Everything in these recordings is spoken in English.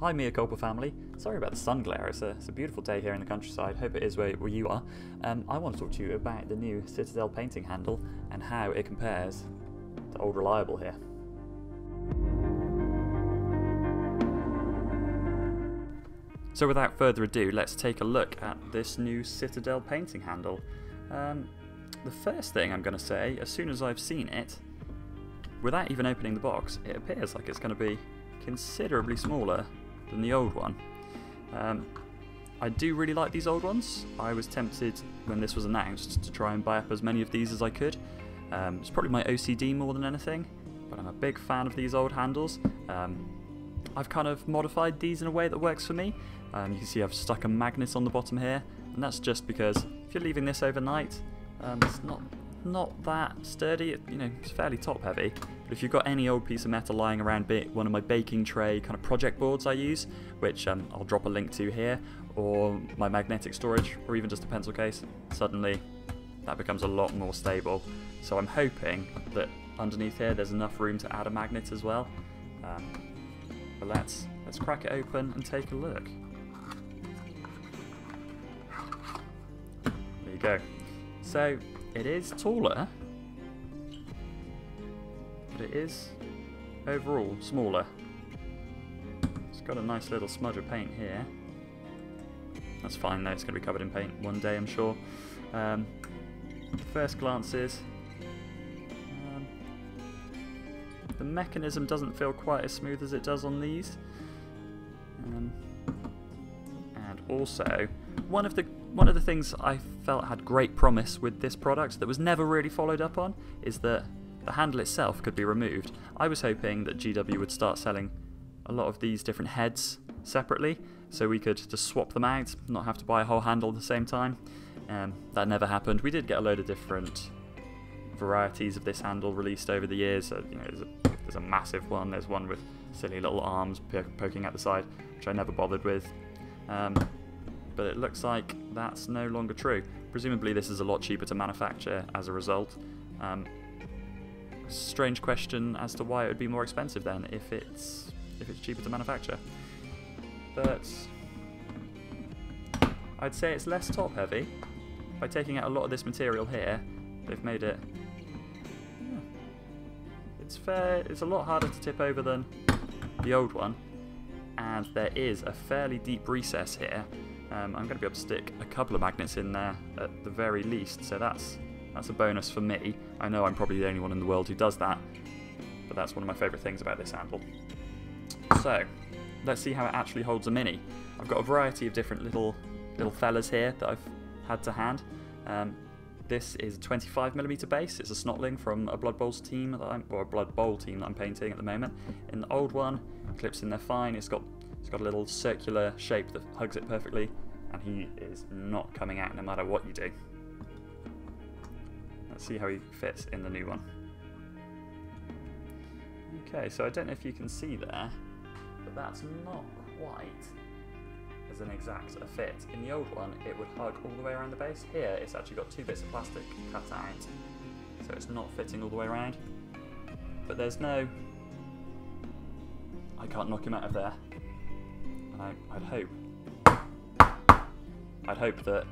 Hi Mea Culpa family. Sorry about the sun glare, it's a, it's a beautiful day here in the countryside, hope it is where, where you are. Um, I want to talk to you about the new Citadel painting handle and how it compares to Old Reliable here. So without further ado, let's take a look at this new Citadel painting handle. Um, the first thing I'm going to say, as soon as I've seen it, without even opening the box, it appears like it's going to be considerably smaller than the old one. Um, I do really like these old ones. I was tempted when this was announced to try and buy up as many of these as I could. Um, it's probably my OCD more than anything, but I'm a big fan of these old handles. Um, I've kind of modified these in a way that works for me. Um, you can see I've stuck a magnet on the bottom here, and that's just because if you're leaving this overnight, um, it's not not that sturdy. It, you know, it's fairly top heavy. If you've got any old piece of metal lying around, be one of my baking tray kind of project boards I use, which um, I'll drop a link to here, or my magnetic storage, or even just a pencil case, suddenly that becomes a lot more stable. So I'm hoping that underneath here there's enough room to add a magnet as well. Um, but let's let's crack it open and take a look. There you go. So it is taller, but it is overall smaller. It's got a nice little smudge of paint here. That's fine though, it's going to be covered in paint one day I'm sure. Um, first glances, um, the mechanism doesn't feel quite as smooth as it does on these. Um, and also, one of the one of the things I felt had great promise with this product that was never really followed up on is that the handle itself could be removed. I was hoping that GW would start selling a lot of these different heads separately so we could just swap them out, not have to buy a whole handle at the same time. Um, that never happened. We did get a load of different varieties of this handle released over the years. Uh, you know, there's a, there's a, massive one. There's one with silly little arms poking out the side, which I never bothered with. Um, but it looks like that's no longer true. Presumably this is a lot cheaper to manufacture as a result. Um, strange question as to why it would be more expensive then if it's if it's cheaper to manufacture. But I'd say it's less top heavy. By taking out a lot of this material here, they've made it yeah, it's fair it's a lot harder to tip over than the old one. And there is a fairly deep recess here um, I'm going to be able to stick a couple of magnets in there at the very least, so that's that's a bonus for me. I know I'm probably the only one in the world who does that, but that's one of my favourite things about this handle. So, let's see how it actually holds a Mini. I've got a variety of different little little fellas here that I've had to hand. Um, this is a 25mm base. It's a Snotling from a Blood Bowls team that I'm, or a Blood Bowl team that I'm painting at the moment. In the old one, clips in there fine. It's got it's got a little circular shape that hugs it perfectly and he is not coming out no matter what you do. Let's see how he fits in the new one. Okay, so I don't know if you can see there, but that's not quite as an exact a fit. In the old one, it would hug all the way around the base. Here, it's actually got two bits of plastic cut out, so it's not fitting all the way around. But there's no... I can't knock him out of there. And I, I'd hope I'd hope that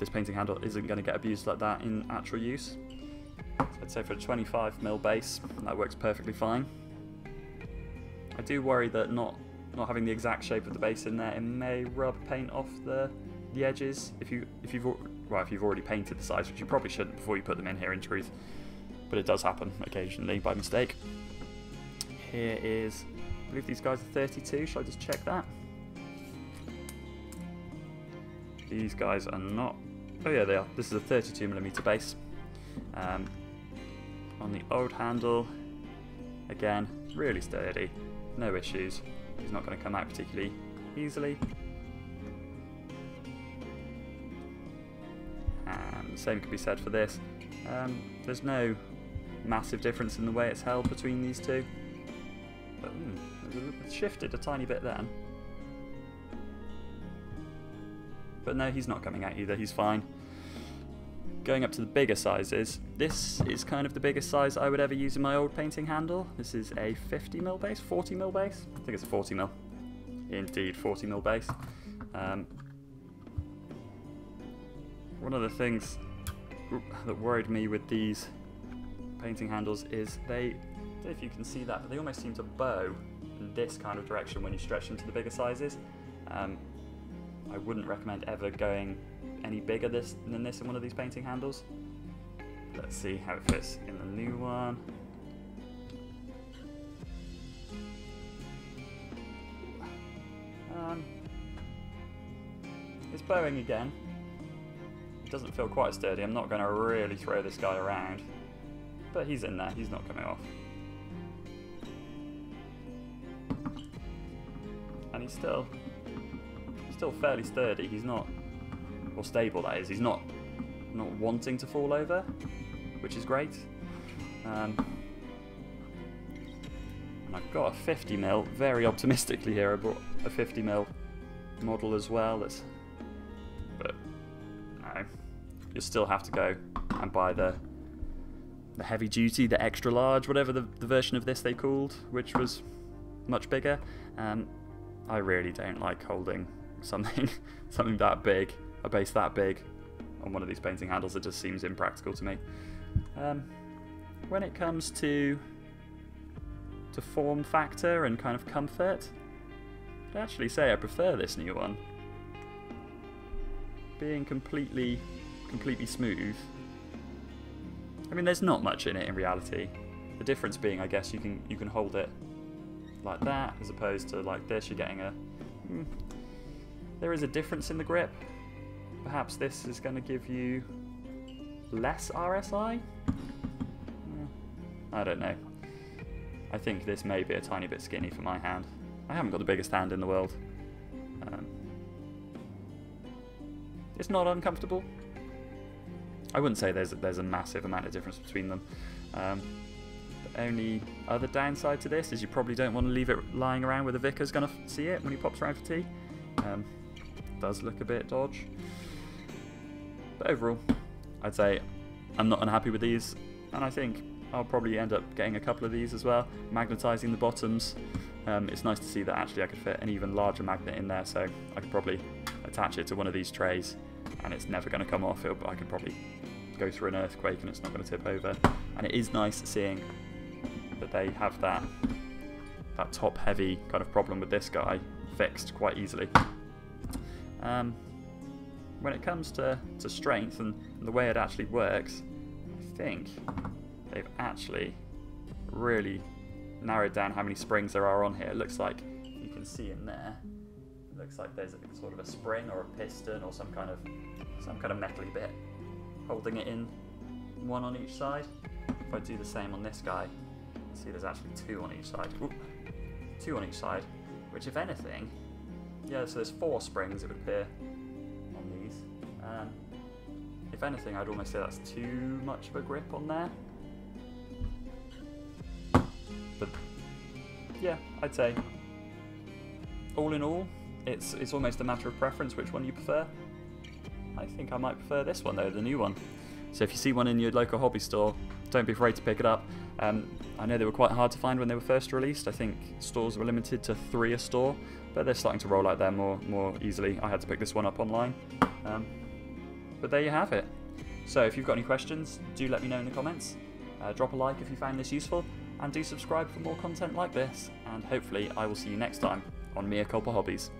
this painting handle isn't going to get abused like that in actual use. So I'd say for a 25mm base, that works perfectly fine. I do worry that not not having the exact shape of the base in there, it may rub paint off the the edges if you if you've well if you've already painted the sides, which you probably shouldn't before you put them in here in truth, but it does happen occasionally by mistake. Here is, I believe these guys are 32. Shall I just check that? These guys are not... Oh yeah, they are. This is a 32mm base. Um, on the old handle, again, really sturdy, no issues. He's not going to come out particularly easily. And the same could be said for this. Um, there's no massive difference in the way it's held between these two. But, mm, shifted a tiny bit then. But no, he's not coming out either, he's fine. Going up to the bigger sizes, this is kind of the biggest size I would ever use in my old painting handle. This is a 50mm base, 40mm base? I think it's a 40mm. indeed 40mm base. Um, one of the things that worried me with these painting handles is they, I don't know if you can see that, but they almost seem to bow in this kind of direction when you stretch them to the bigger sizes. Um, I wouldn't recommend ever going any bigger this, than this in one of these painting handles. Let's see how it fits in the new one. Um, it's bowing again. It doesn't feel quite sturdy. I'm not going to really throw this guy around. But he's in there. He's not coming off. And he's still still fairly sturdy. He's not, or stable that is. He's not not wanting to fall over, which is great. Um, I've got a 50 mil. Very optimistically here, I brought a 50 mil model as well. That's, but no, you still have to go and buy the the heavy duty, the extra large, whatever the, the version of this they called, which was much bigger. Um, I really don't like holding something something that big, a base that big, on one of these painting handles. It just seems impractical to me. Um, when it comes to to form factor and kind of comfort, I'd actually say I prefer this new one. Being completely completely smooth. I mean, there's not much in it in reality. The difference being, I guess, you can you can hold it like that as opposed to like this. You're getting a hmm, there is a difference in the grip. Perhaps this is going to give you less RSI? Hmm, I don't know. I think this may be a tiny bit skinny for my hand. I haven't got the biggest hand in the world. Um, it's not uncomfortable. I wouldn't say there's a, there's a massive amount of difference between them. Um, the only other downside to this is you probably don't want to leave it lying around where the vicar's going to see it when he pops around for tea. Um, does look a bit dodge. But overall, I'd say I'm not unhappy with these, and I think I'll probably end up getting a couple of these as well, magnetising the bottoms. Um, it's nice to see that actually I could fit an even larger magnet in there, so I could probably attach it to one of these trays, and it's never going to come off. It'll, I could probably go through an earthquake and it's not going to tip over. And it is nice seeing that they have that that top heavy kind of problem with this guy fixed quite easily. Um, when it comes to, to strength and, and the way it actually works, I think they've actually really narrowed down how many springs there are on here. It looks like you can see in there. It looks like there's a, sort of a spring or a piston or some kind of some kind of metally bit holding it in, one on each side. If I do the same on this guy, see there's actually two on each side. Two on each side, which if anything yeah, so there's four springs, it would appear, on these. Um, if anything, I'd almost say that's too much of a grip on there. But yeah, I'd say all in all, it's it's almost a matter of preference which one you prefer. I think I might prefer this one though, the new one. So if you see one in your local hobby store, don't be afraid to pick it up. Um, I know they were quite hard to find when they were first released. I think stores were limited to three a store, but they're starting to roll out there more more easily. I had to pick this one up online. Um, but there you have it. So if you've got any questions, do let me know in the comments. Uh, drop a like if you found this useful, and do subscribe for more content like this. And hopefully I will see you next time on Mea Culpa Hobbies.